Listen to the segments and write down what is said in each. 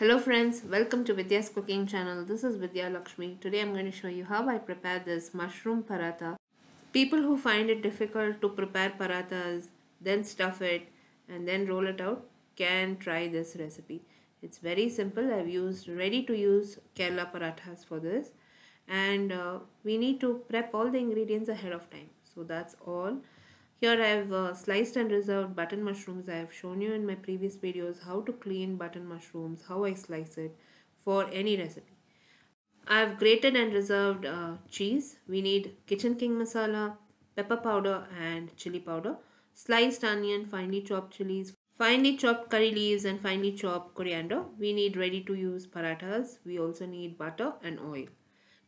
Hello friends, welcome to Vidya's cooking channel. This is Vidya Lakshmi. Today I'm going to show you how I prepare this mushroom paratha. People who find it difficult to prepare parathas, then stuff it and then roll it out can try this recipe. It's very simple. I've used ready to use Kerala parathas for this and uh, we need to prep all the ingredients ahead of time. So that's all. Here I have uh, sliced and reserved button mushrooms. I have shown you in my previous videos how to clean button mushrooms, how I slice it for any recipe. I have grated and reserved uh, cheese. We need kitchen king masala, pepper powder and chili powder, sliced onion, finely chopped chilies, finely chopped curry leaves and finely chopped coriander. We need ready to use parathas. We also need butter and oil.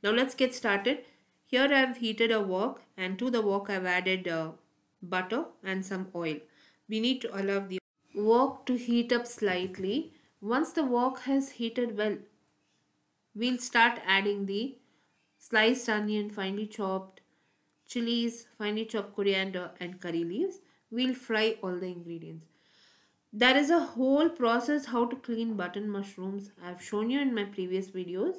Now let's get started. Here I have heated a wok and to the wok I have added uh, butter and some oil. We need to allow the wok to heat up slightly. Once the wok has heated well, we'll start adding the sliced onion, finely chopped chilies, finely chopped coriander and curry leaves. We'll fry all the ingredients. There is a whole process how to clean button mushrooms. I've shown you in my previous videos.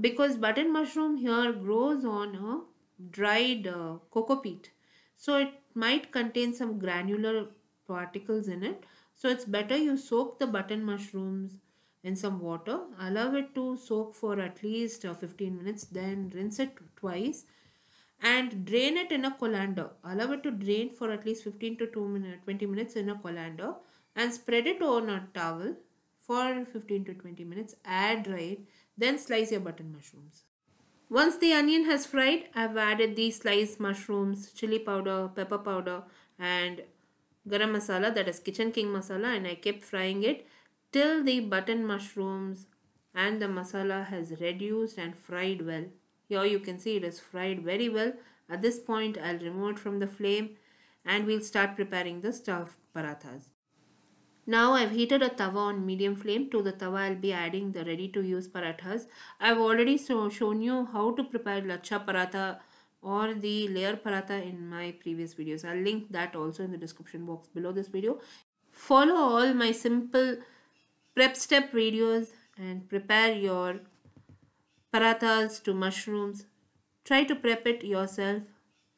Because button mushroom here grows on a dried uh, coco peat. So it might contain some granular particles in it. So it's better you soak the button mushrooms in some water. Allow it to soak for at least uh, 15 minutes. Then rinse it twice and drain it in a colander. Allow it to drain for at least 15 to 2 minutes, 20 minutes in a colander and spread it on a towel for 15 to 20 minutes. Add dry it. Then slice your button mushrooms. Once the onion has fried, I've added the sliced mushrooms, chili powder, pepper powder and garam masala that is kitchen king masala and I kept frying it till the button mushrooms and the masala has reduced and fried well. Here you can see it is fried very well. At this point I'll remove it from the flame and we'll start preparing the stuffed parathas. Now I've heated a tawa on medium flame. To the tawa I'll be adding the ready to use parathas. I've already so shown you how to prepare lachha paratha or the layer paratha in my previous videos. I'll link that also in the description box below this video. Follow all my simple prep step videos and prepare your parathas to mushrooms. Try to prep it yourself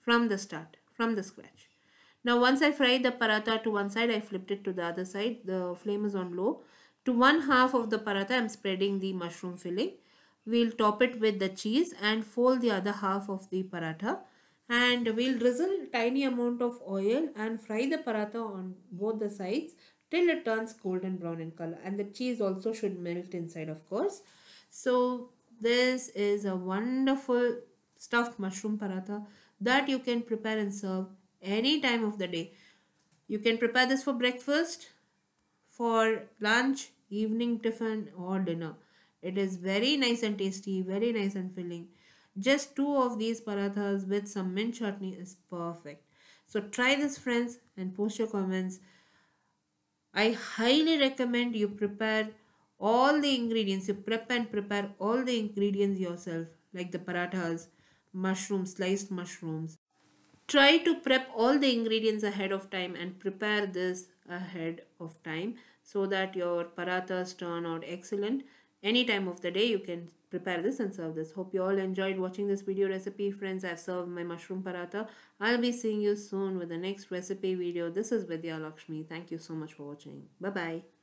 from the start, from the scratch. Now once I fried the paratha to one side, I flipped it to the other side. The flame is on low. To one half of the paratha, I'm spreading the mushroom filling. We'll top it with the cheese and fold the other half of the paratha. And we'll drizzle tiny amount of oil and fry the paratha on both the sides till it turns golden brown in color. And the cheese also should melt inside of course. So this is a wonderful stuffed mushroom paratha that you can prepare and serve any time of the day. You can prepare this for breakfast, for lunch, evening tiffin or dinner. It is very nice and tasty, very nice and filling. Just two of these parathas with some mint chutney is perfect. So try this friends and post your comments. I highly recommend you prepare all the ingredients. You prep and prepare all the ingredients yourself like the parathas, mushrooms, sliced mushrooms, try to prep all the ingredients ahead of time and prepare this ahead of time so that your parathas turn out excellent. Any time of the day you can prepare this and serve this. Hope you all enjoyed watching this video recipe friends. I've served my mushroom paratha. I'll be seeing you soon with the next recipe video. This is vidya lakshmi. Thank you so much for watching. Bye bye